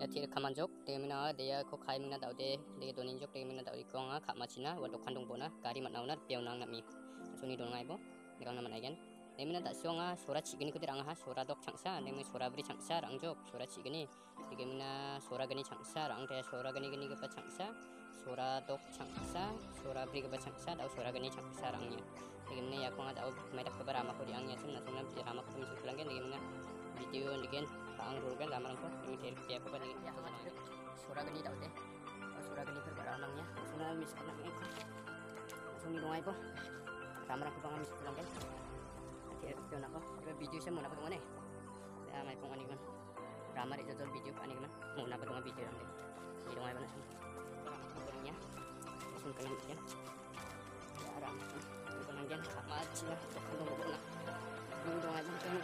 ya tir kamanjok temina deya ko khai mina daude de donin jok temina daudi konga khamachina wa dokan dong bona gari matnauna peonang nami suni dongai bo nikang nama nagen temina da songa sora chigini kudir anga ha sora dok changsa nemi sora bri changsa rangjok sora chigini tigemina sora gani changsa rang de sora gani gani gapa changsa sora dok changsa sora bri gapa changsa dau sora gani changsa rangnya tigemina ya konga dau medak kabar ama ko diangnya sumna sumna rama ko misuk langgen tigemina video ndigen ang rulgan lamaran ko ini apa nih ya suara gini tau deh. Ke barang orangnya mis anak ini. Langsung di rumah itu lamaran ko bang mis pulang kan. Dia itu nak ko video saya mau nak nih ya mai pong ani kan ramar itu tuh video ani kan mau nak dengan video nanti. Di rumah mana sih orangnya langsung kena ya ya ram itu nanti kan macam lah kalau mau nak di rumah itu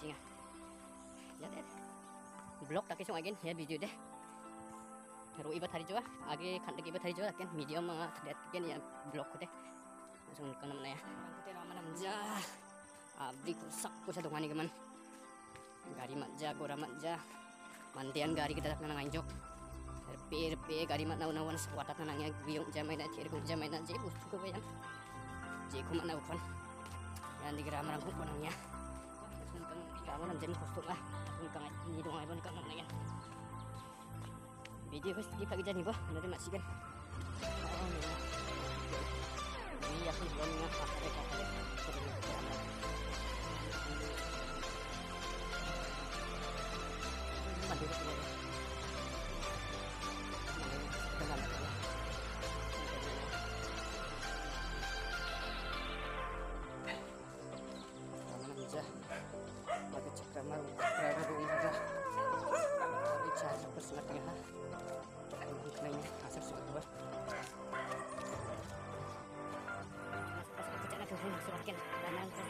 singa ya deh. Blog tak kisah lagi ya video deh. Ru ibat hari juga, agi kan ibat hari juga kan? Medium mah terlihat kan ya blog deh. Langsung ke mana ya. Kita nama namja abdi kusak kusa dong ani gaman gari manja gora manja mandian gari kita tak nang anjok repe repe gari mat nau nawan sekuatat nanangnya biung jamai nak ciri jamai nak bayang jadi ku mat naukan yang di geram rangkum konangnya langsung kan kamu nam jam kostum lah langsung kan ini dong ayam kan mana ya video pasti pagi jadi bah nanti masih kan oh ini aku belum ngapa ada kamar surakin danang ko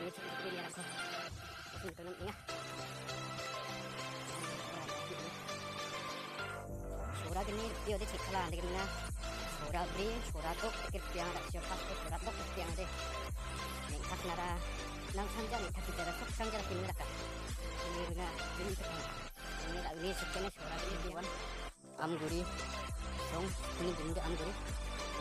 ini seperti ini aku kasi ito nang inga sura gini dia udah cek lah dengan mana sura beri sura tuh pikir tiang ada siapa tuh sura tuh pikir tiang deh nih kak nara nang sanja nih tapi cara sok sanja lagi nih kak ini rina ini tuh ini tak ini sekian sura ini diwan am guri song ini jadi am guri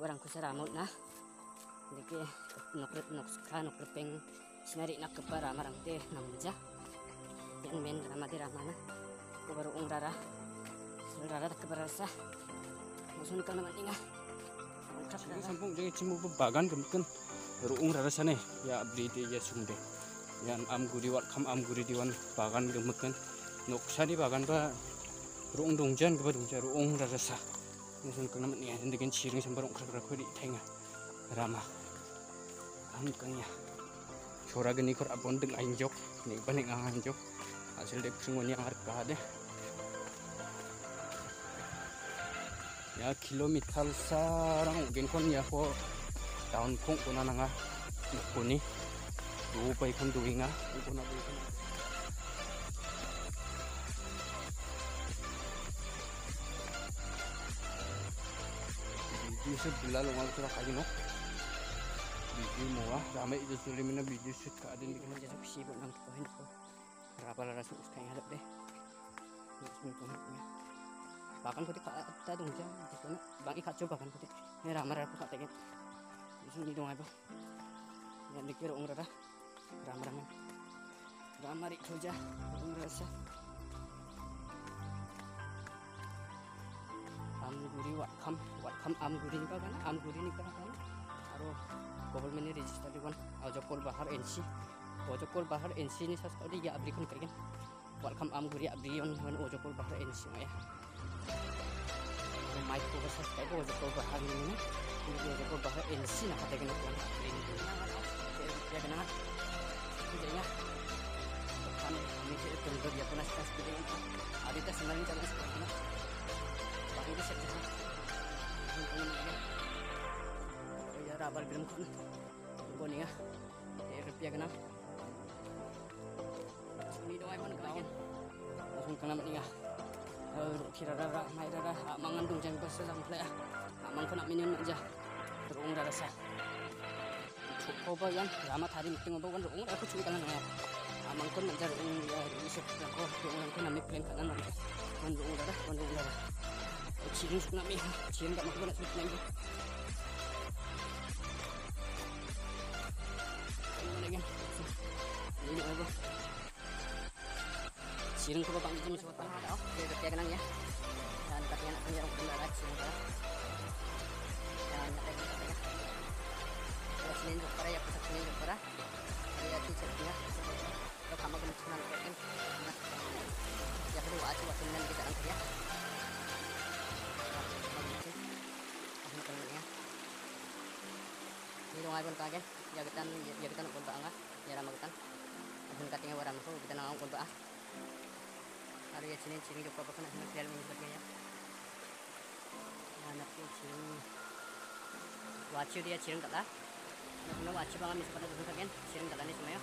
orang ku saramot na dike nokret nokska nokrepeng sinari nak kepara marang te namja yan men rama de rama na ko baru ung rara. Rara tak kepara sa musun ka naman inga Ini sampung jadi cimu bagan kemken ruung rara sana. Ya abdi de ya sumde yan am guri wat kam am guri diwan bagan kemken nok sani bagan ba ruung dongjan ke ba dongja ruung rara sa musun ka naman ya dengan ciring sambar ung krak krak di tenga rama am kanya chora gani kor abon deng anjok ni baning anjok hasil dek sungoni ang harka deh ya kilometer sarang ugen kon ya ko daun kong kuna nanga kuni du pai kon duinga kuna du kon biji se bilal ngal tura kaji no biji moa rame itu suli mina biji sit ka adin Hindi ko dyan sa sibuk ng tukuhin ko. Rapal ras mo kaya halap deh. Bahkan puti ka ta dong na. Bang ikatso bahkan puti. May ramar ako ka tingin. Terus hindi dong. Yan dikira ito dyan. Ong rasa. Gobol mini register di wan ojokol bahar NC ojokol bahar NC ni sas kau dia abri kun kerja welcome am guri abri on wan ojokol bahar NC maya mic ko sas kai ko ojokol bahar ni ni ini ojokol bahar NC na kata abri ni ya kena jadinya kan kami ke tunggu dia pun sas seperti itu ada tes sebenarnya jangan seperti itu Pak itu saya rabal bilang ko niya rupya kana ni do ay man kagen langsung kana niya kira rara mai rara mangan dung jang bas lang pla amang ko na minin aja rung rara sa ko ba yan rama thari miting ba wan rung aku ya rara 지금 수남이 지금 다 먹고 나서 수남이 ini apa siring ko bang jam suwat tang daw kaya kaya kanang ya dan katanya nak penjara ko na jagitan jagitan pun tak angah, ya ramagitan. Abun katingnya waram ko, kita nang pun tak ah. Hari ya sini sini joko apa kena sini krial minggu sebagainya. Anak tu sini. Wacu dia tak lah. Nak kena wacu bangan misi pada tuh kagen, ciring tak lah ni semuanya.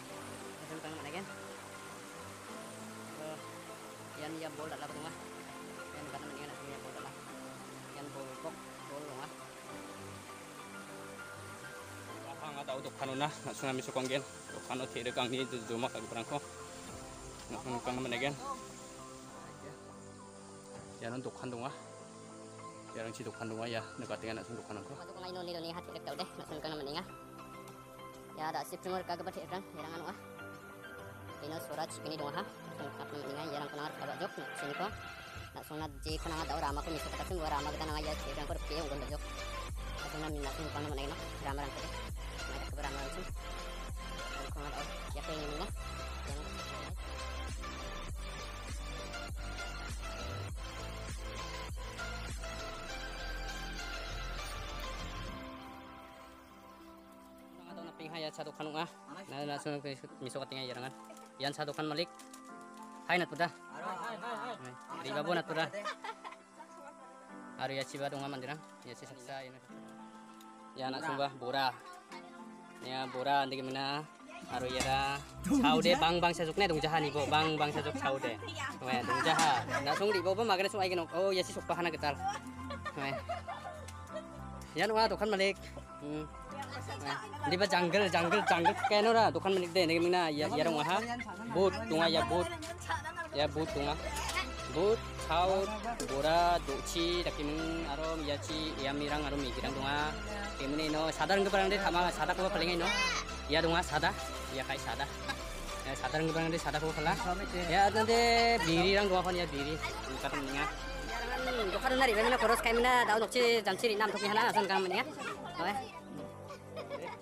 Tuh kangen mana kan? Yan ya bol tak lah betul mah. Yan kata mendingan nak ya bol tak lah. Yan bol kok bol lah. Nga tao dokano na nasun namin sa konggen dokano tere kang ni duma kag brangko nasun kang again yanon dokhan dunga yarang si dokhan dunga ya nagatingan nasun dokhanan ko Masuk ngayon nilo ni hati rekta udah nasun ka naman nga. Ya ada sip cumur kagak berarti kan yarang anu ah. Ino surat cikini dong ha. Nasun ka naman nga yarang kunangar kagak jok sini ko. Nasun na je kunangar daw rama ko misu katasun gua rama kita nanga ya cikang ko rupiah unggon jok. Nasun na min nasun ka naman nga rama rang kete. Nah ka rama nasun. Kunangar daw ya ko ini. Yang atau na pinghaya sa dokhan nga na na sa miso katinga yarangan yan sa dokhan malik hay nat puda riba bo nat puda aru ya ciba donga mandirang ya si saksa ya ya nak sumba bora ya bora andi gimana? Aru yara chaude bang bang sa jukne dong jahan ibo bang bang sa juk chaude we dong jaha na sung di bo bo magane sung ai genok oh ya si sukpa hana ketal we yan wa dokhan malik hmm. Di ba jungle jungle jungle keno ra dukan manik de negi mina ya ya rong ha boot tunga ya boot ya boot tunga boot chao bora dochi dakim arom ya chi ya mirang arom mikirang tunga kemune no sadarang ke barang de sama sada ko paling no. Ya tunga sada. Ya kai sada. Ya sadarang ke barang de sada ko pala. Ya nanti biri rang dua kon ya biri. Kata meninga Dokar nari, bagaimana koros kami na daun nokci jamciri nam toki hana asan kami ya. Oh,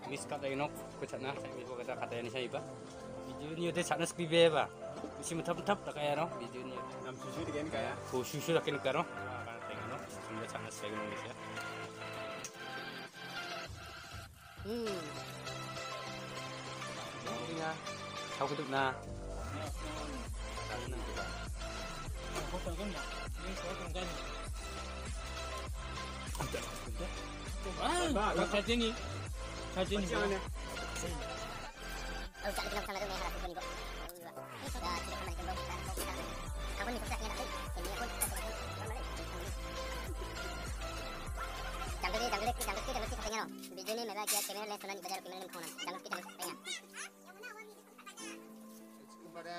miss ka tayo nok ko chana sa mi ko kata kata ni sa iba. Video ni de chana skribe ba 牛も多分タップ高いやろビジュニアなん収集できんかやこう収集だけ抜くやろあかんてんやろみんなちゃんとしていくんですようん na sau cái na Ah, kaca ini, kaca ini.